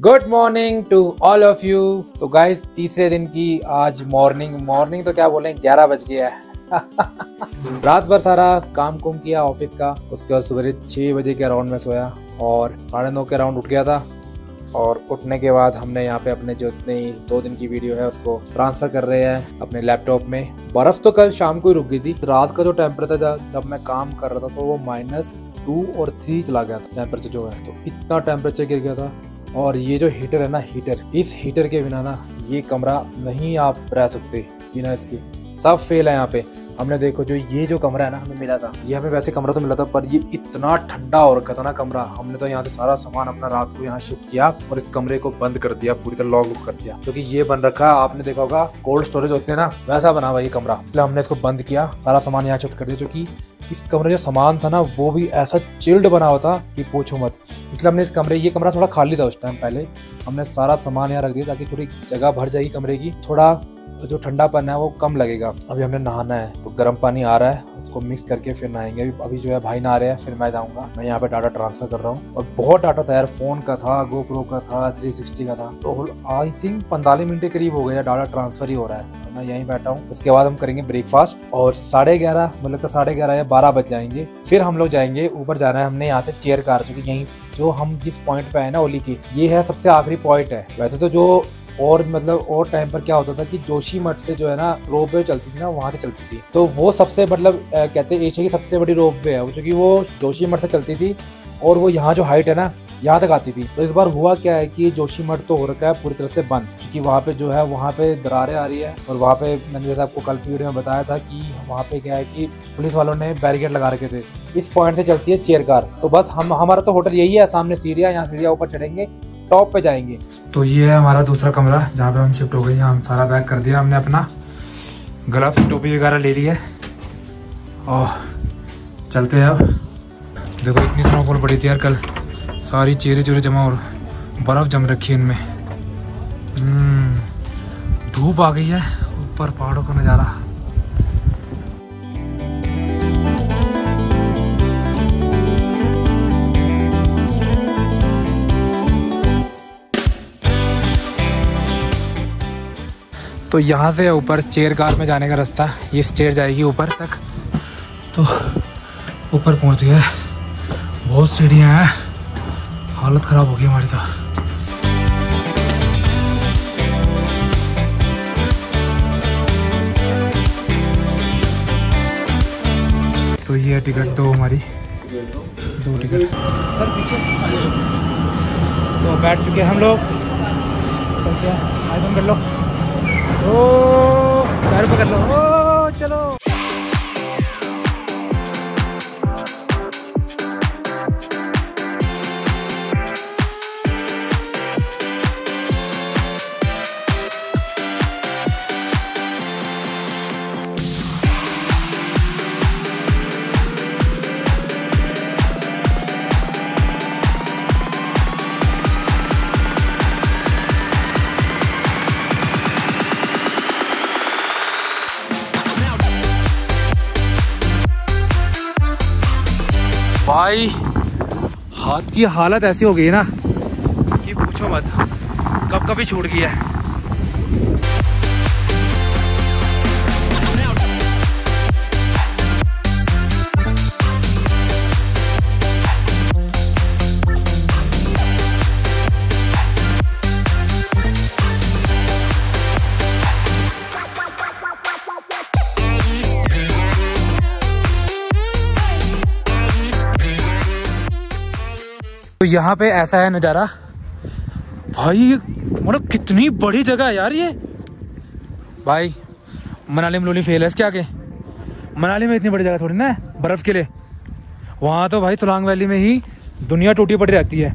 Good morning to all of you तो guys तीसरे दिन की आज मॉर्निंग मॉर्निंग तो क्या बोलें? ग्यारह बज गया है। रात भर सारा काम कुम किया ऑफ़िस का। उसके बाद सुबह छः बजे के अराउंड में सोया और साढ़े नौ के अराउंड उठ गया था। और उठने के बाद हमने यहाँ पे अपने जो इतनी दो दिन की वीडियो है, उसको ट्रांसफ़र कर रहे हैं अपने लैपटॉप में। बर्फ़ तो कल शाम को ही रुक गई थी। रात का जो टेम्परेचर था, जब मैं काम कर रहा था तो वो माइनस टू और थ्री चला गया था टेम्परेचर जो है। तो इतना टेम्परेचर गिर गया था। और ये जो हीटर है ना हीटर इस हीटर के बिना ना ये कमरा नहीं आप रह सकते बिना इसके सब फेल है यहाँ पे। हमने देखो जो ये जो कमरा है ना हमें मिला था, ये हमें वैसे कमरा तो मिला था, पर ये इतना ठंडा और ना कमरा, हमने तो यहाँ से सारा सामान अपना रात को यहाँ शिफ्ट किया और इस कमरे को बंद कर दिया, पूरी तरह लॉक कर दिया। क्योंकि ये बन रखा आपने देखा होगा कोल्ड स्टोरेज होते हैं ना, वैसा बना हुआ ये कमरा। इसलिए हमने इसको बंद किया, सारा सामान यहाँ शिफ्ट कर दिया क्योंकि इस कमरे जो सामान था ना, वो भी ऐसा चिल्ड बना हुआ था कि पूछो मत। इसलिए हमने इस कमरे, ये कमरा थोड़ा खाली था उस टाइम पहले। हमने सारा सामान यहाँ रख दिया ताकि थोड़ी जगह भर जाएगी कमरे की। थोड़ा जो ठंडापन है वो कम लगेगा। अभी हमने नहाना है तो गर्म पानी आ रहा है, उसको मिक्स करके फिर नहाएँगे। अभी अभी जो है भाई नहा रहे हैं, फिर मैं जाऊँगा। मैं यहाँ पे डाटा ट्रांसफ़र कर रहा हूँ। और बहुत डाटा था यार फ़ोन का था गोप्रो का था 360 का था। तो आई थिंक पैंतालीस मिनट के करीब हो गया डाटा ट्रांसफ़र ही हो रहा है। मैं यहीं बैठा हूँ। उसके बाद हम करेंगे ब्रेकफास्ट और साढ़े ग्यारह मतलब तो साढ़े ग्यारह या बारह बज जाएँगे। फिर हम लोग जाएँगे, ऊपर जाना है हमने यहाँ से चेयर कार चुकी यहीं जो हम जिस पॉइंट पे है ना ओली की, ये है सबसे आखिरी पॉइंट है। वैसे तो जो और मतलब और टाइम पर क्या होता था कि जोशी मठ से जो है ना रोप वे चलती थी ना, वहाँ से चलती थी। तो वो सबसे मतलब कहते हैं एशिया की सबसे बड़ी रोप वे है, क्योंकि वो जोशी मठ से चलती थी और वो यहाँ जो हाइट है ना, यहाँ तक आती थी। तो इस बार हुआ क्या है कि जोशी मठ तो हो रखा है पूरी तरह से बंद, क्योंकि वहाँ पे जो है, वहाँ पे दरारें आ रही है और वहाँ पे मैंने जैसे आपको कल की वीडियो में बताया था कि वहाँ पे क्या है कि पुलिस वालों ने बैरिकेड लगा रखे थे। इस पॉइंट से चलती है चेयर कार। तो बस हम, हमारा तो होटल यही है, सामने सीढ़िया, यहाँ सीढ़िया ऊपर चढ़ेंगे। टॉप पे जाएँगे। तो ये है हमारा दूसरा कमरा जहाँ पे हम शिफ्ट हो गए हम सारा बैग कर दिया हमने अपना। गलत टोपी वगैरह ले ली है। और चलते हैं अब। देखो इतनी स्नोफॉल पड़ी थी यार कल। सारी चेहरे चेहरे जमा और बर्फ़ जम रखी है इनमें। हम्म, धूप आ गई है ऊपर पहाड़ों का नज़ारा। तो यहाँ से ऊपर चेयर कार में जाने का रास्ता, ये स्टेयर जाएगी ऊपर तक। तो ऊपर पहुँच गए बहुत सीढ़ियाँ हैं। हालत ख़राब हो गई हमारी तो। तो ये टिकट दो हमारी। दो टिकट। तो बैठ चुके हैं हम लोग। चलते हैं। आइटम कर लो। ओ गर्व कर लो। ओ चलो। भाई। हाथ की हालत ऐसी हो गई है ना कि पूछो मत। कब कभी छूट गया है। तो यहाँ पे ऐसा है नज़ारा। भाई मतलब कितनी बड़ी जगह है यार ये। भाई, मनाली मलोली फेल है इसके आगे। मनाली में इतनी बड़ी जगह थोड़ी ना बर्फ़ के लिए। वहाँ तो भाई सोलांग वैली में ही दुनिया टूटी पड़ी रहती है।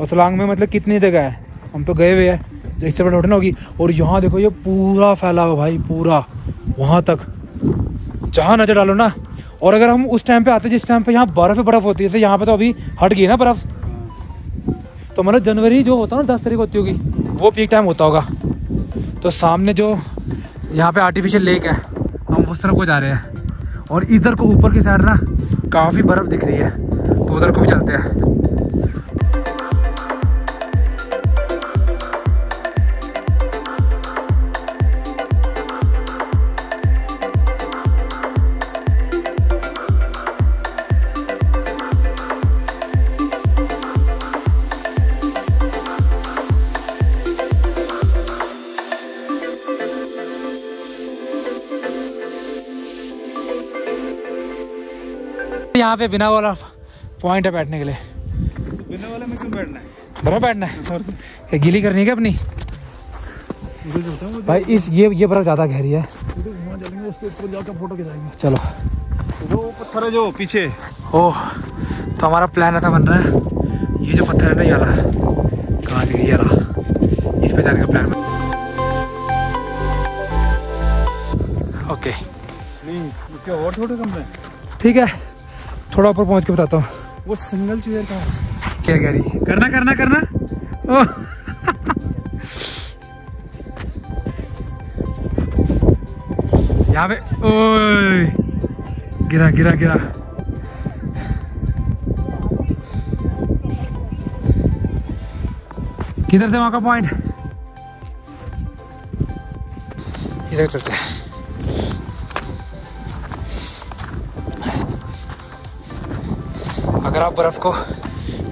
और सोलांग में मतलब कितनी जगह है? हम तो गए हुए हैं जो इससे बड़ी थोड़ी होगी। और यहाँ देखो, ये पूरा फैला हुआ भाई, पूरा। वहाँ तक। जहाँ नज़र डालो ना। और अगर हम उस टाइम पे आते, जिस टाइम पे यहाँ बर्फ़ बर्फ़ होती है, जैसे यहाँ पे तो अभी हट गई ना बर्फ़। तो मतलब जनवरी जो होता है ना, दस तारीख होती होगी, वो पीक टाइम होता होगा। तो सामने जो यहाँ पे आर्टिफिशियल लेक है, हम उस तरफ़ को जा रहे हैं। और इधर को ऊपर की साइड ना, काफ़ी बर्फ़ दिख रही है तो उधर को भी चलते हैं। यहाँ पे बिना वाला पॉइंट है बैठने के लिए। बिना वाले में क्यों बैठना है? बर्फ़ बैठना है। गीली करनी है क्या अपनी? भाई इस ये ये बर्फ़ ज़्यादा गहरी है। वहाँ चलेंगे उसके ऊपर जाकर फ़ोटो खिंचाएँगे। चलो। वो पत्थर है जो पीछे। ओह तो हमारा प्लान ऐसा बन रहा है। ये जो पत्थर है ना ये वाला। कहाँ दिख ये इस पे जाने का प्लान बन ओके नहीं उसके और थोड़े कम है। ठीक है। थोड़ा ऊपर पहुँच के बताता हूँ। वो सिंगल चेयर का। है क्या कह रही? करना करना करना। ओह यहाँ पे ओए। गिरा गिरा गिरा। किधर से वहाँ का पॉइंट इधर चलते हैं। अगर आप बर्फ़ को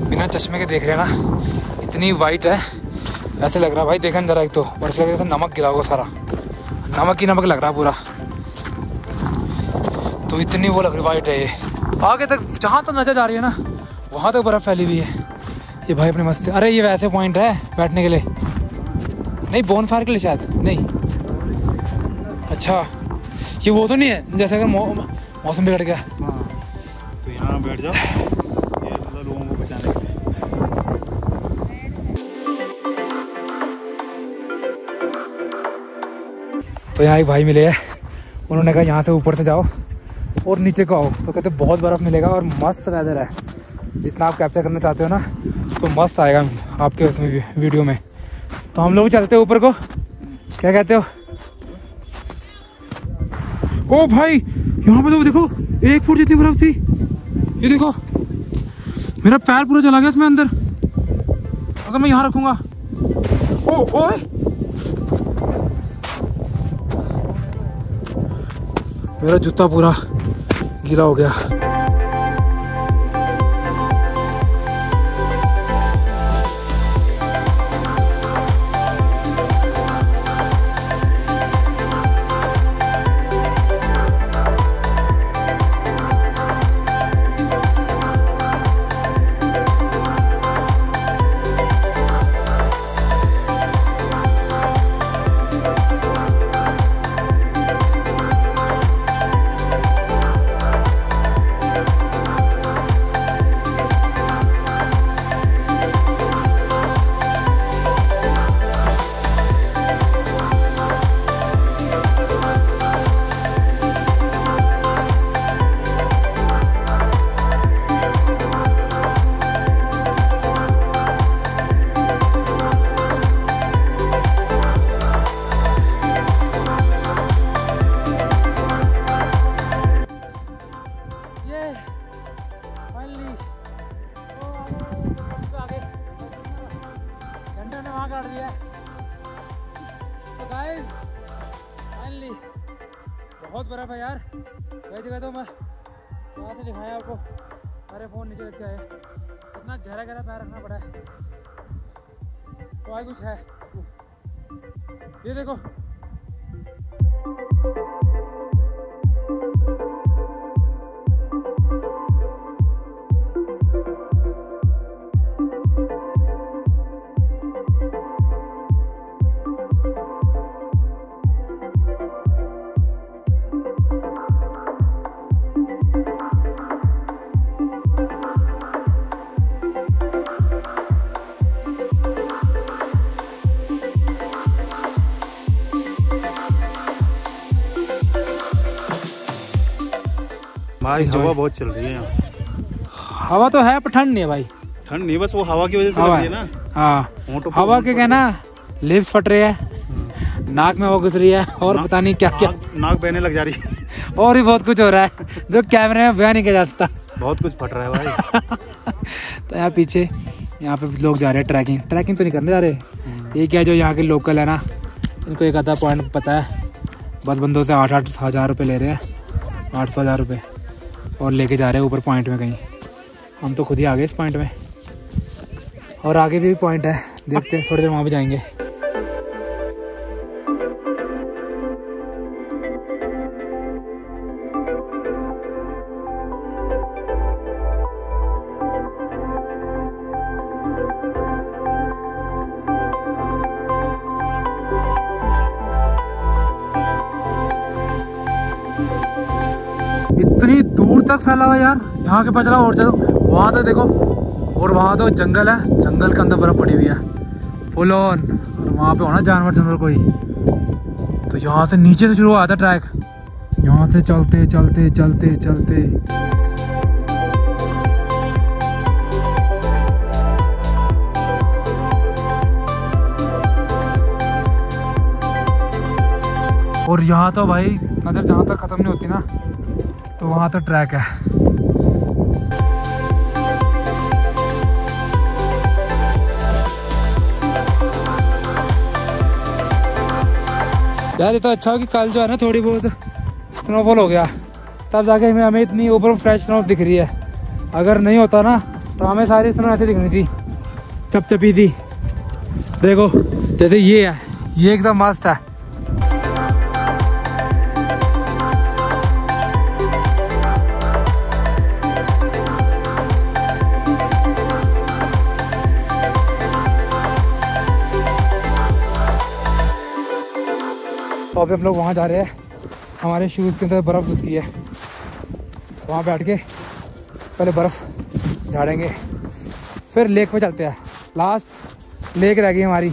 बिना चश्मे के देख रहे हैं ना, इतनी वाइट है। ऐसे लग रहा है भाई, देखें जरा एक तो। और रहा जैसे नमक गिरा होगा सारा। नमक ही नमक लग रहा है पूरा। तो इतनी वो लग रही वाइट है ये। आगे तक जहाँ तक तो नज़र जा रही है ना, वहाँ तक तो बर्फ़ फैली हुई है। ये भाई अपने मस्त अरे, ये वैसे पॉइंट है बैठने के लिए। नहीं बोन फायर के लिए शायद। नहीं। अच्छा। ये वो तो नहीं है, जैसे अगर मौसम बिगड़ गया। हाँ। तो यहाँ बैठ जाओ। तो यहाँ एक भाई मिले हैं। उन्होंने कहा, यहाँ से ऊपर से जाओ और नीचे को आओ। तो कहते, बहुत बर्फ़ मिलेगा और मस्त वेदर है। जितना आप कैप्चर करना चाहते हो ना तो मस्त आएगा आपके उसमें वीडियो में। तो हम लोग चलते हैं ऊपर को। क्या कहते हो? ओ भाई, यहाँ पे तो देखो, एक फुट जितनी बर्फ़ थी। ये देखो, मेरा पैर पूरा चला गया इसमें अंदर। अगर मैं यहाँ रखूँगा। ओ, ओए! मेरा जूता पूरा गिरा हो गया। यार कई जगह तो मैं वहाँ से दिखाया आपको? अरे फ़ोन नीचे रख के आए इतना गहरा गहरा पैर रखना पड़ा है। तो कुछ है। ये देखो भाई हवा बहुत चल रही है यहाँ। हवा तो है पर ठंड नहीं है भाई। ठंड नहीं बस वो हवा की वजह से हवा है है। ना। हाँ। हवा के पड़ कहना लिप्स फट रहे हैं नाक में हवा घुस रही है और पता नहीं क्या क्या नाक- नाक बहने लग जा रही है। और भी बहुत कुछ हो रहा है जो कैमरे में बयान नहीं किया जा सकता। बहुत कुछ फट रहा है भाई। तो यहाँ पीछे यहाँ पे लोग जा रहे हैं ट्रैकिंग ट्रैकिंग तो नहीं करने जा रहे। ये क्या जो यहाँ के लोकल है ना इनको एक आधा पॉइंट पता है। बस बंदों से आठ आठ हज़ार रुपये ले रहे हैं। आठ सौ हज़ार रुपये। और लेके जा रहे हैं ऊपर पॉइंट में कहीं। हम तो खुद ही आ गए इस पॉइंट में। और आगे भी पॉइंट है। देखते हैं, थोड़ी देर वहाँ भी जाएँगे। तक फैला हुआ यार। यहाँ के पता चला और चलो। वहाँ तो देखो, और वहाँ तो जंगल है। जंगल के अंदर बर्फ़ पड़ी हुई है। फुल ऑन और वहाँ पे होना जानवर जानवर कोई। तो यहाँ से नीचे से शुरू हुआ था ट्रैक यहाँ से चलते चलते चलते चलते। और यहाँ तो भाई, नज़र जहाँ तक ख़त्म नहीं होती ना। तो वहाँ तो ट्रैक है। यार, ये तो अच्छा हो कि कल जो है ना थोड़ी बहुत स्नोफॉल हो गया। तब जाके हमें हमें इतनी ऊपर फ्रेश स्नो दिख रही है। अगर नहीं होता ना तो हमें सारी स्नो ऐसे दिखनी थी। चपचपी थी देखो, जैसे ये है, ये एकदम मस्त है। अभी हम लोग वहाँ जा रहे हैं। हमारे शूज़ के अंदर बर्फ़ घुस घुसकी है। वहाँ बैठ के पहले बर्फ़ झाड़ेंगे। फिर लेक पे चलते हैं। लास्ट लेक रह गई हमारी।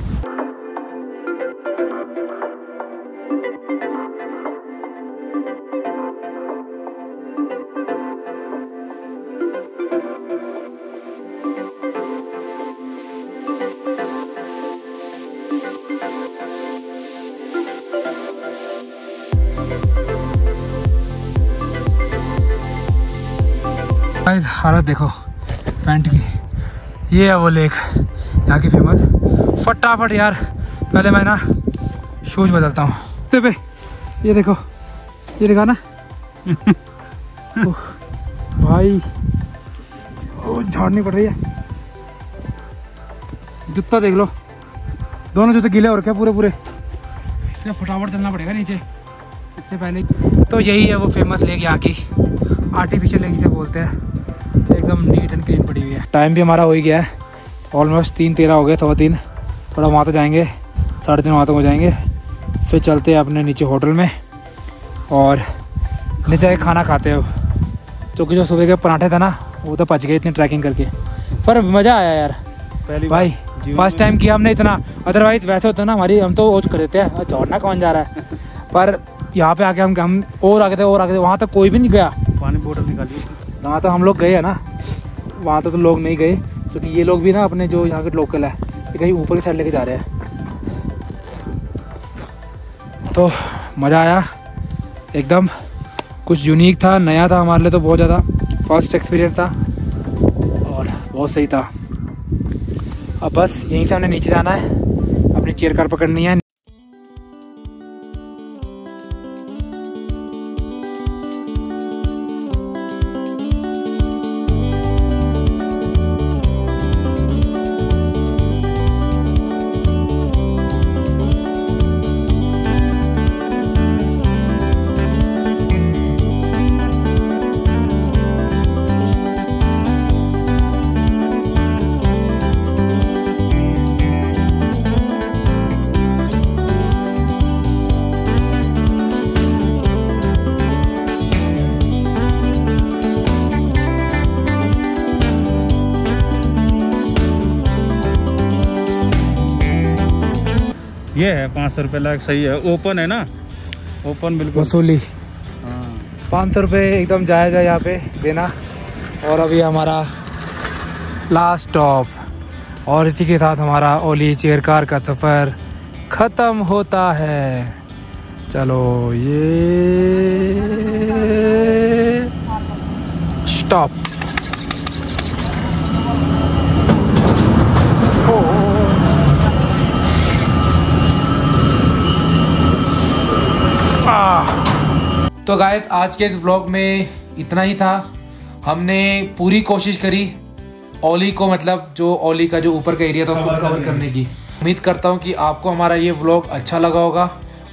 गाइस हालत देखो पैंट की। ये है वो लेक यहाँ की फ़ेमस फटाफट यार पहले मैं ना शूज़ बदलता हूँ। तो पे ये देखो ये देखा ना। भाई झाड़नी पड़ रही है। जूता देख लो। दोनों जूते गीले हो रखे पूरे पूरे इसलिए फटाफट चलना पड़ेगा नीचे। इससे पहले तो यही है वो फ़ेमस लेक यहाँ की। आर्टिफिशियल लेक जिसे बोलते हैं। एकदम नीट एंड क्लीन पड़ी हुई है। टाइम भी हमारा हो ही गया है। ऑलमोस्ट तीन तेरह हो गए सवा तीन। थोड़ा वहाँ तक जाएँगे साढ़े तीन वहाँ तक हो जाएँगे। फिर चलते हैं अपने नीचे होटल में। और नीचे आके खाना खाते हो क्योंकि जो सुबह के पराठे थे ना वो तो पच गए इतनी ट्रैकिंग करके। पर मज़ा आया यार। पहली भाई फ़र्स्ट टाइम किया हमने इतना। अदरवाइज़ वैसे होता ना हमारी हम तो वो कर देते हैं दौड़ना कौन जा रहा है? पर यहाँ पे आके हम हम और आगे थे और आगे थे वहाँ तक कोई भी नहीं गया। पानी बोतल निकाली। वहाँ तो हम लोग गए हैं ना। वहाँ तो, तो लोग नहीं गए क्योंकि ये लोग भी ना अपने जो यहाँ के लोकल है कहीं ऊपर की साइड लेके जा रहे हैं। तो मज़ा आया एकदम कुछ यूनिक था नया था हमारे लिए तो बहुत ज़्यादा फ़र्स्ट एक्सपीरियंस था और बहुत सही था। अब बस यहीं से हमने नीचे जाना है अपनी चेयर कार पकड़नी है। ये है पाँच सौ रुपये लाख सही है। ओपन है ना? ओपन बिल्कुल। वसूली। हाँ। पाँच सौ रुपये एकदम जायज़ है यहाँ पे देना। और अभी हमारा लास्ट स्टॉप और इसी के साथ हमारा ओली चेयर कार का सफ़र ख़त्म होता है। चलो ये स्टॉप तो गाइस आज के इस व्लॉग में इतना ही था। हमने पूरी कोशिश करी ओली को मतलब जो ओली का जो ऊपर का एरिया था उसको कवर करने की। उम्मीद करता हूँ कि आपको हमारा ये व्लॉग अच्छा लगा होगा।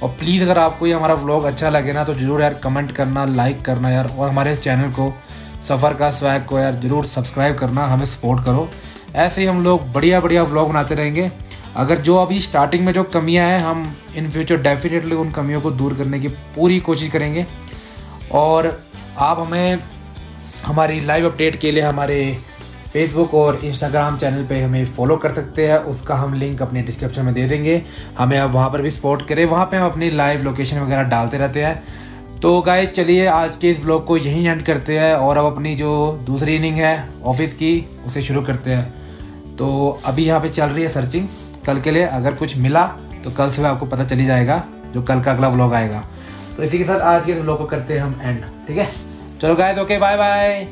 और प्लीज़ अगर आपको ये हमारा व्लॉग अच्छा लगे ना तो ज़रूर यार कमेंट करना लाइक करना यार और हमारे चैनल को सफ़र का स्वैग को यार ज़रूर सब्सक्राइब करना हमें सपोर्ट करो। ऐसे ही हम लोग बढ़िया बढ़िया व्लॉग बनाते रहेंगे। अगर जो अभी स्टार्टिंग में जो कमियाँ हैं, हम इन फ्यूचर डेफिनेटली उन कमियों को दूर करने की पूरी कोशिश करेंगे। और आप हमें हमारी लाइव अपडेट के लिए हमारे फेसबुक और इंस्टाग्राम चैनल पे हमें फॉलो कर सकते हैं। उसका हम लिंक अपने डिस्क्रिप्शन में दे देंगे। हमें आप वहाँ पर भी सपोर्ट करें। वहाँ पे हम अपनी लाइव लोकेशन वगैरह डालते रहते हैं। तो गाय चलिए आज के इस ब्लॉग को यहीं एंड करते हैं और अब अपनी जो दूसरी इनिंग है ऑफ़िस की, उसे शुरू करते हैं। तो अभी यहाँ पे चल रही है सर्चिंग कल के लिए अगर कुछ मिला तो कल से आपको पता चली जाएगा जो कल का अगला व्लॉग आएगा। तो इसी के साथ आज के व्लॉग को करते हैं हम एंड ठीक है? चलो गाइस ओके बाय बाय